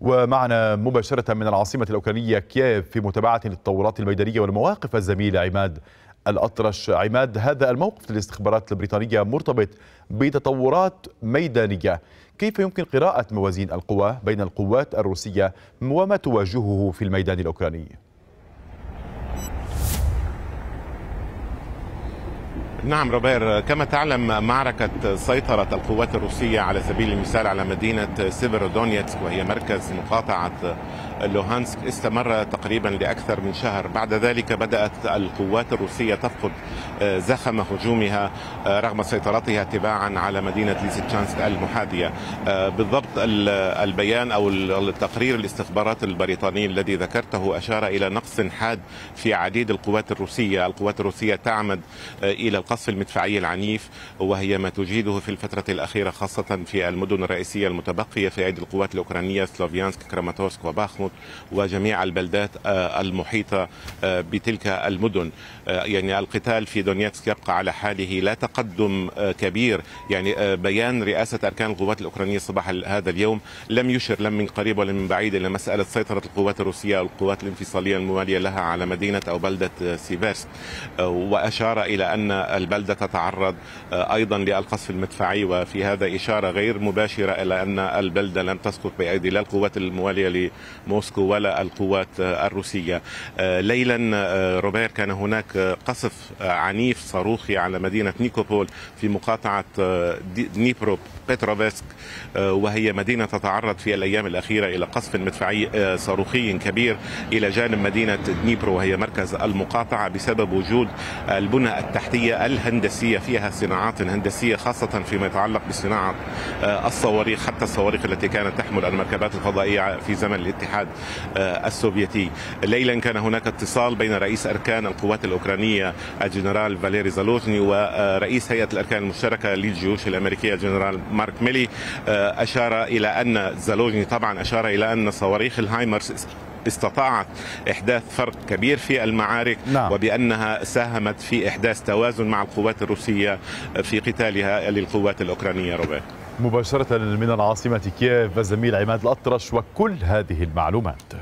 ومعنا مباشرة من العاصمة الأوكرانية كييف في متابعة للتطورات الميدانية والمواقف الزميل عماد الأطرش عماد هذا الموقف للاستخبارات البريطانية مرتبط بتطورات ميدانية كيف يمكن قراءة موازين القوى بين القوات الروسية وما تواجهه في الميدان الأوكراني؟ نعم روبير كما تعلم معركة سيطرة القوات الروسية على سبيل المثال على مدينة سيفيرودونيتسك وهي مركز مقاطعة لوهانسك استمر تقريبا لأكثر من شهر. بعد ذلك بدأت القوات الروسية تفقد زخم هجومها رغم سيطرتها تباعا على مدينة ليسيتشانسك المحاذية. بالضبط البيان أو التقرير الاستخبارات البريطاني الذي ذكرته أشار إلى نقص حاد في عديد القوات الروسية. القوات الروسية تعمد إلى القصف المدفعي العنيف وهي ما تجيده في الفترة الأخيرة خاصة في المدن الرئيسية المتبقية في أيدي القوات الأوكرانية سلوفيانسك كراماتورسك وباخموت وجميع البلدات المحيطة بتلك المدن. يعني القتال في دونيتسك يبقى على حاله لا تقدم كبير. يعني بيان رئاسة أركان القوات الأوكرانية صباح هذا اليوم لم يشر لم من قريب ولا من بعيد إلى مسألة سيطرة القوات الروسية والقوات الانفصالية الموالية لها على مدينة أو بلدة سيفيرسك. وأشار إلى أن البلدة تتعرض أيضا للقصف المدفعي وفي هذا إشارة غير مباشرة إلى أن البلدة لم تسقط بأيدي لا القوات الموالية لموسكو ولا القوات الروسية. ليلا روبير كان هناك قصف عنيف صاروخي على مدينة نيكوبول في مقاطعة دنيبرو بتروفسك وهي مدينة تتعرض في الأيام الأخيرة إلى قصف مدفعي صاروخي كبير إلى جانب مدينة دنيبرو وهي مركز المقاطعة بسبب وجود البنى التحتية الهندسية فيها صناعات هندسية خاصة فيما يتعلق بصناعة الصواريخ حتى الصواريخ التي كانت تحمل المركبات الفضائية في زمن الاتحاد السوفيتي. ليلا كان هناك اتصال بين رئيس أركان القوات الأوكرانية الجنرال فاليري زالوزني ورئيس هيئة الأركان المشتركة للجيوش الأمريكية الجنرال مارك ميلي. أشار إلى أن زالوزني طبعا أشار إلى أن صواريخ الهايمرس استطاعت إحداث فرق كبير في المعارك نعم. وبأنها ساهمت في إحداث توازن مع القوات الروسية في قتالها للقوات الأوكرانية. روبير مباشرة من العاصمة كييف الزميل عماد الأطرش وكل هذه المعلومات.